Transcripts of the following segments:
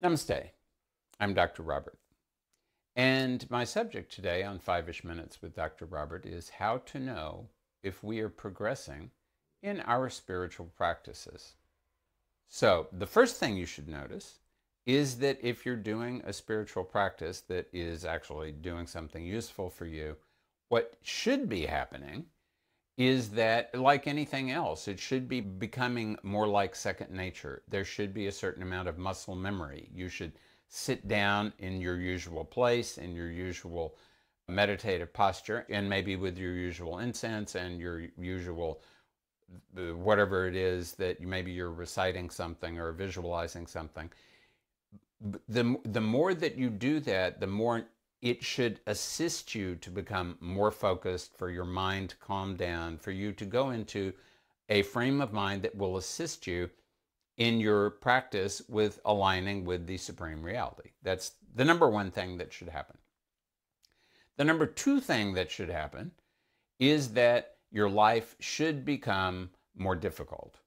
Namaste. I'm Dr. Robert. And my subject today on Five Ish Minutes with Dr. Robert is how to know if we are progressing in our spiritual practices. So, the first thing you should notice is that if you're doing a spiritual practice that is actually doing something useful for you, what should be happening is that, like anything else, it should be becoming more like second nature. There should be a certain amount of muscle memory. You should sit down in your usual place, in your usual meditative posture, and maybe with your usual incense and your usual whatever it is that you maybe you're reciting something or visualizing something the the more that you do that the more it should assist you to become more focused, for your mind to calm down, for you to go into a frame of mind that will assist you in your practice with aligning with the supreme reality. That's the number one thing that should happen. The number two thing that should happen is that your life should become more difficult.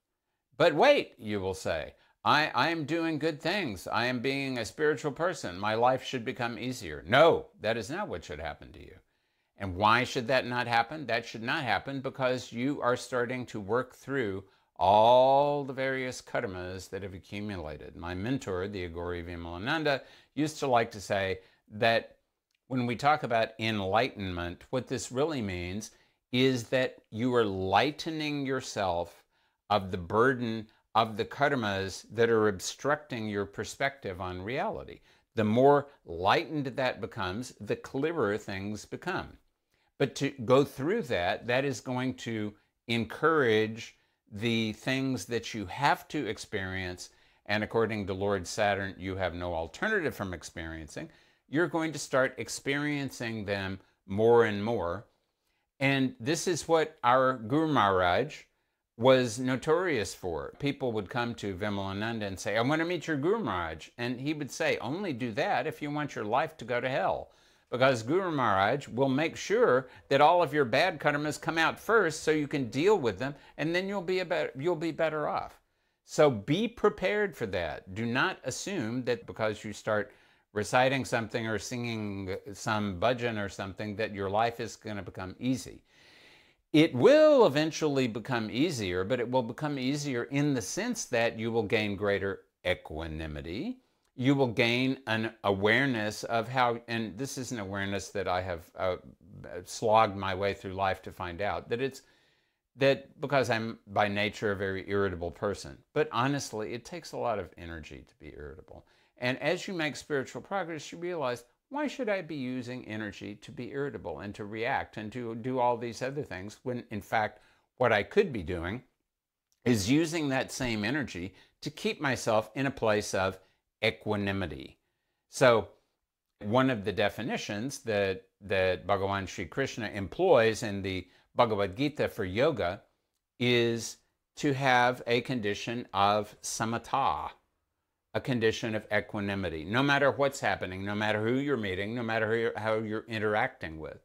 But wait, you will say, I, I am doing good things. I am being a spiritual person. My life should become easier. No, that is not what should happen to you. And why should that not happen? That should not happen because you are starting to work through all the various karmas that have accumulated. My mentor, the Aghori Vimalananda, used to like to say that when we talk about enlightenment, what this really means is that you are lightening yourself of the burden of the karmas that are obstructing your perspective on reality. The more lightened that becomes, the clearer things become. But to go through that, that is going to encourage the things that you have to experience. And according to Lord Saturn, you have no alternative from experiencing. You're going to start experiencing them more and more. And this is what our Guru Maharaj was notorious for. People would come to Vimalananda and say, I want to meet your Guru Maharaj. And he would say, only do that if you want your life to go to hell. Because Guru Maharaj will make sure that all of your bad karmas come out first so you can deal with them and then you'll be, a better, you'll be better off. So be prepared for that. Do not assume that because you start reciting something or singing some bhajan or something that your life is going to become easy. It will eventually become easier, but it will become easier in the sense that you will gain greater equanimity. You will gain an awareness of how, and this is an awareness that I have uh, slogged my way through life to find out, that it's that because I'm by nature a very irritable person. But honestly, it takes a lot of energy to be irritable. And as you make spiritual progress, you realize why should I be using energy to be irritable and to react and to do all these other things when, in fact, what I could be doing is using that same energy to keep myself in a place of equanimity. So, one of the definitions that, that Bhagavan Sri Krishna employs in the Bhagavad Gita for yoga is to have a condition of samatha, a condition of equanimity, no matter what's happening, no matter who you're meeting, no matter you're, how you're interacting with.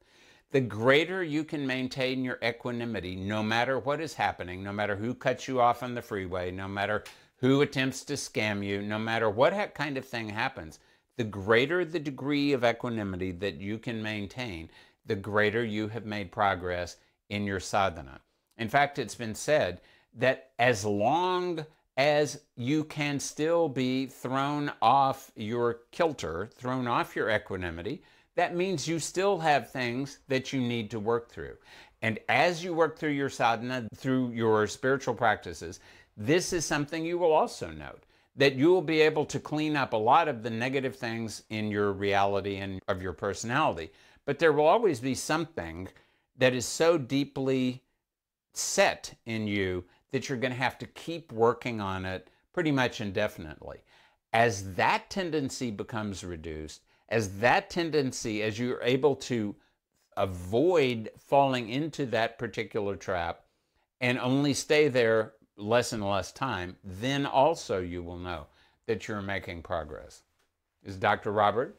The greater you can maintain your equanimity, no matter what is happening, no matter who cuts you off on the freeway, no matter who attempts to scam you, no matter what kind of thing happens, the greater the degree of equanimity that you can maintain, the greater you have made progress in your sadhana. In fact, it's been said that as long as you can still be thrown off your kilter, thrown off your equanimity, that means you still have things that you need to work through. And as you work through your sadhana, through your spiritual practices, this is something you will also note that you will be able to clean up a lot of the negative things in your reality and of your personality. But there will always be something that is so deeply set in you that you're going to have to keep working on it pretty much indefinitely. As that tendency becomes reduced, as that tendency, as you're able to avoid falling into that particular trap and only stay there less and less time, then also you will know that you're making progress. Is Dr. Robert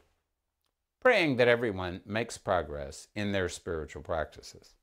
praying that everyone makes progress in their spiritual practices.